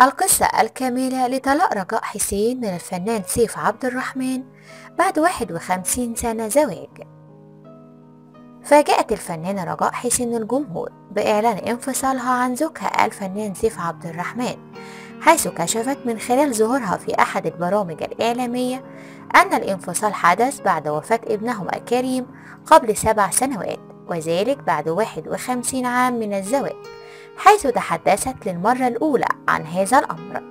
القصة الكاملة لطلاق رجاء حسين من الفنان سيف عبد الرحمن بعد 51 سنة زواج. فاجأت الفنانة رجاء حسين الجمهور بإعلان انفصالها عن زوجها الفنان سيف عبد الرحمن حيث كشفت من خلال ظهورها في أحد البرامج الإعلامية أن الانفصال حدث بعد وفاة ابنهما كريم قبل سبع سنوات وذلك بعد 51 عام من الزواج. حيث تحدثت للمرة الأولى عن هذا الأمر.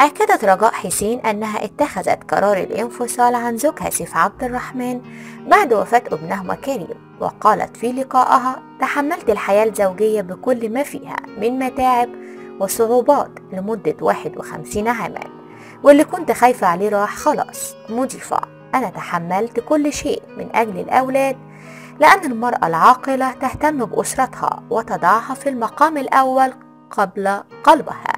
أكدت رجاء حسين أنها اتخذت قرار الانفصال عن زوجها سيف عبد الرحمن بعد وفاة ابنهما كريم وقالت في لقائها تحملت الحياة الزوجية بكل ما فيها من متاعب وصعوبات لمدة 51 عاما واللي كنت خايفة عليه راح خلاص مضيفة. أنا تحملت كل شيء من أجل الأولاد لأن المرأة العاقلة تهتم بأسرتها وتضعها في المقام الأول قبل قلبها.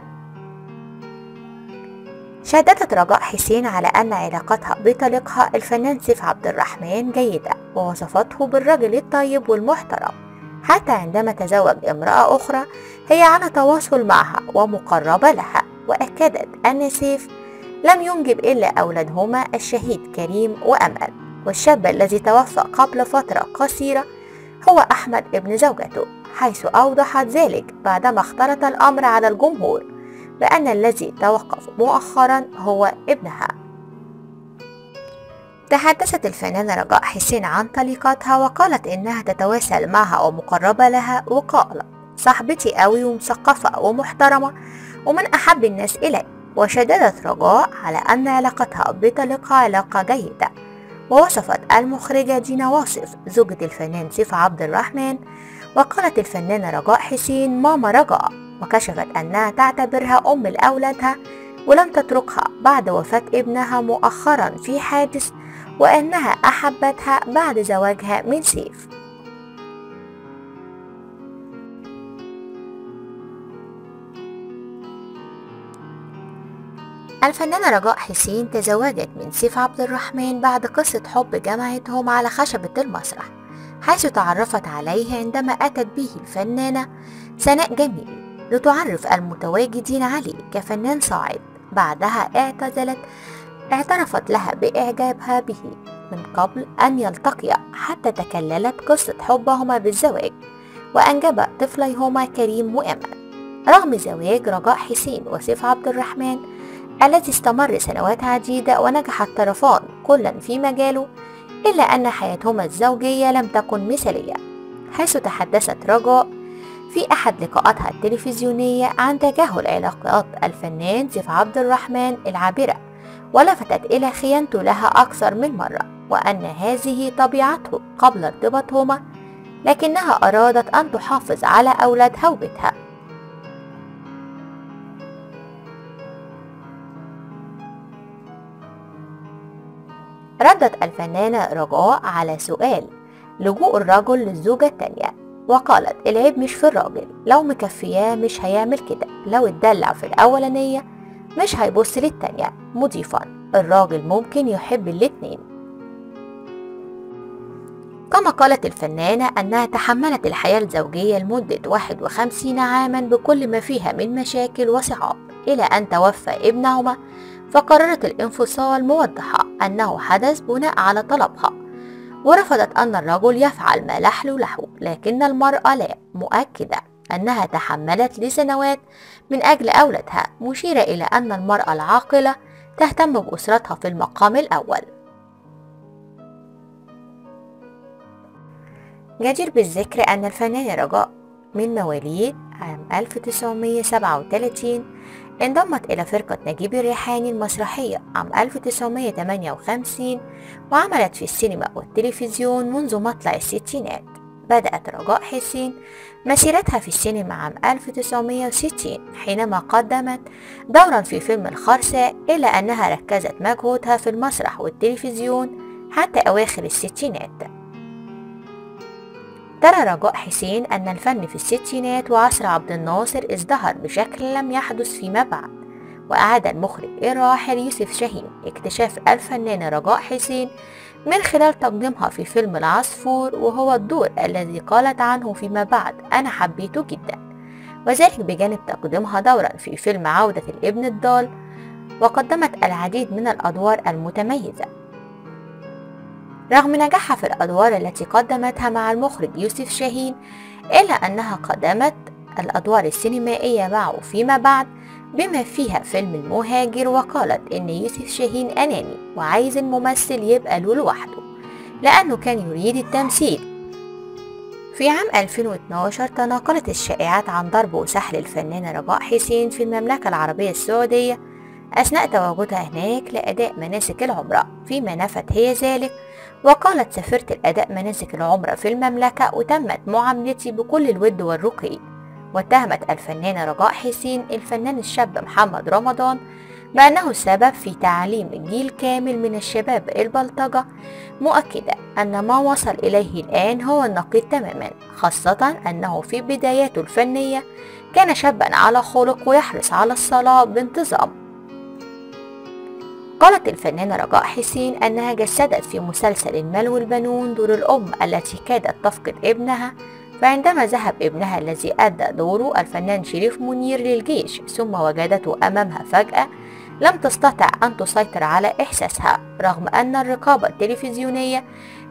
شددت رجاء حسين على أن علاقتها بطليقها الفنان سيف عبد الرحمن جيدة ووصفته بالرجل الطيب والمحترم. حتى عندما تزوج امرأة أخرى هي على تواصل معها ومقربة لها وأكدت أن سيف لم ينجب إلا أولادهما الشهيد كريم وأمل. والشاب الذي توفى قبل فترة قصيرة هو أحمد ابن زوجته حيث أوضحت ذلك بعدما اختلط الأمر على الجمهور بأن الذي توقف مؤخرا هو ابنها. تحدثت الفنانة رجاء حسين عن طليقتها وقالت إنها تتواصل معها ومقربة لها وقالت صاحبتي قوي ومثقفة ومحترمة ومن أحب الناس إلي وشددت رجاء على أن علاقتها بطليقها علاقة جيدة ووصفت المخرجة دينا واصف زوجة الفنان سيف عبد الرحمن وقالت الفنانة رجاء حسين ماما رجاء وكشفت أنها تعتبرها أم لأولادها ولم تتركها بعد وفاة ابنها مؤخرا في حادث وأنها أحبتها بعد زواجها من سيف. الفنانة رجاء حسين تزوجت من سيف عبد الرحمن بعد قصة حب جمعتهم على خشبة المسرح حيث تعرفت عليه عندما أتت به الفنانة سناء جميل لتعرف المتواجدين عليه كفنان صاعد. بعدها اعتزلت اعترفت لها بإعجابها به من قبل أن يلتقيا حتى تكللت قصة حبهما بالزواج وأنجب طفليهما كريم وأمل رغم زواج رجاء حسين وسيف عبد الرحمن الذي استمر سنوات عديدة ونجح الطرفان كلا في مجاله إلا أن حياتهما الزوجية لم تكن مثالية حيث تحدثت رجاء في أحد لقاءاتها التلفزيونية عن تجاهل علاقات الفنان سيف عبد الرحمن العابرة ولفتت إلى خيانته لها أكثر من مرة وأن هذه طبيعته قبل ارتباطهما لكنها أرادت أن تحافظ على أولادها وبيتها. ردت الفنانة رجاء على سؤال لجوء الرجل للزوجة التانية وقالت العيب مش في الراجل لو مكفياه مش هيعمل كده لو اتدلع في الأولانية مش هيبص للتانية. مضيفا الراجل ممكن يحب الاتنين. كما قالت الفنانة أنها تحملت الحياة الزوجية لمدة 51 عاما بكل ما فيها من مشاكل وصعاب. إلى أن توفى ابنهما فقررت الانفصال موضحة أنه حدث بناء على طلبها ورفضت أن الرجل يفعل ما لحل له لكن المرأة لا مؤكدة أنها تحملت لسنوات من أجل أولادها مشيرة إلى أن المرأة العاقلة تهتم بأسرتها في المقام الأول. جدير بالذكر أن الفنانة رجاء من مواليد عام 1937 انضمت إلى فرقة نجيب الريحاني المسرحية عام 1958 وعملت في السينما والتلفزيون منذ مطلع الستينات. بدأت رجاء حسين مسيرتها في السينما عام 1960 حينما قدمت دورا في فيلم الخرساء إلا أنها ركزت مجهودها في المسرح والتلفزيون حتى أواخر الستينات. ترى رجاء حسين أن الفن في الستينات وعصر عبد الناصر ازدهر بشكل لم يحدث فيما بعد وأعاد المخرج الراحل يوسف شاهين اكتشاف الفنانة رجاء حسين من خلال تقديمها في فيلم العصفور وهو الدور الذي قالت عنه فيما بعد أنا حبيته جدا وذلك بجانب تقديمها دورا في فيلم عودة الابن الضال وقدمت العديد من الأدوار المتميزة. رغم نجاحها في الأدوار التي قدمتها مع المخرج يوسف شاهين إلا أنها قدمت الأدوار السينمائية معه فيما بعد بما فيها فيلم المهاجر وقالت إن يوسف شاهين أناني وعايز الممثل يبقى له لوحده لأنه كان يريد التمثيل. في عام 2012 تناقلت الشائعات عن ضرب وسحل الفنانة رجاء حسين في المملكة العربية السعودية أثناء تواجدها هناك لأداء مناسك العمرة فيما نفت هي ذلك. وقالت سافرت الأداء مناسك العمرة في المملكة وتمت معاملتي بكل الود والرقي. واتهمت الفنانة رجاء حسين الفنان الشاب محمد رمضان بأنه السبب في تعليم جيل كامل من الشباب البلطجة. مؤكدة أن ما وصل إليه الآن هو النقيض تماما خاصة أنه في بداياته الفنية كان شابا على خلق ويحرص على الصلاة بانتظام. قالت الفنانة رجاء حسين أنها جسدت في مسلسل المال والبنون دور الأم التي كادت تفقد ابنها فعندما ذهب ابنها الذي أدى دوره الفنان شريف منير للجيش ثم وجدته أمامها فجأة لم تستطع أن تسيطر على إحساسها رغم أن الرقابة التلفزيونية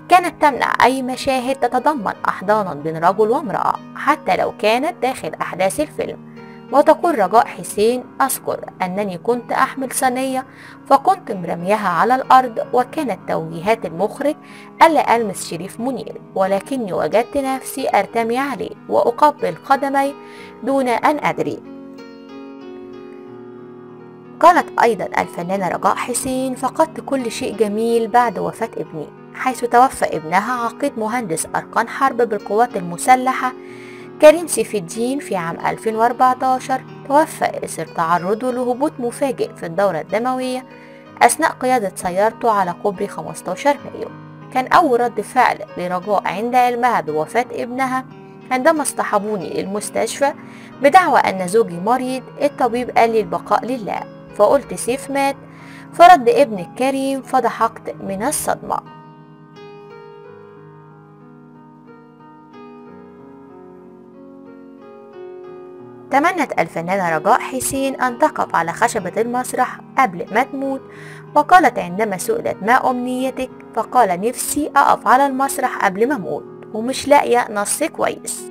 كانت تمنع أي مشاهد تتضمن أحضانا بين رجل وامرأة حتى لو كانت داخل أحداث الفيلم. وتقول رجاء حسين أذكر أنني كنت أحمل صينية فكنت مرميها على الأرض وكانت توجيهات المخرج ألا ألمس شريف منير ولكني وجدت نفسي أرتمي عليه وأقبل قدمي دون أن أدري قالت أيضا الفنانة رجاء حسين فقدت كل شيء جميل بعد وفاة ابني حيث توفى ابنها عقيد مهندس أركان حرب بالقوات المسلحة كريم سيف الدين في عام 2014 توفى إثر تعرضه لهبوط مفاجئ في الدورة الدموية أثناء قيادة سيارته على كوبري 15 مايو. كان أول رد فعل لرجاء عند علمها بوفاة ابنها عندما اصطحبوني للمستشفى بدعوى أن زوجي مريض الطبيب قال لي البقاء لله. فقلت سيف مات فرد ابن الكريم فضحكت من الصدمة. تمنت الفنانة رجاء حسين أن تقف على خشبة المسرح قبل ما تموت. وقالت عندما سئلت ما أمنيتك؟ فقال نفسي أقف على المسرح قبل ما أموت ومش لاقية نص كويس.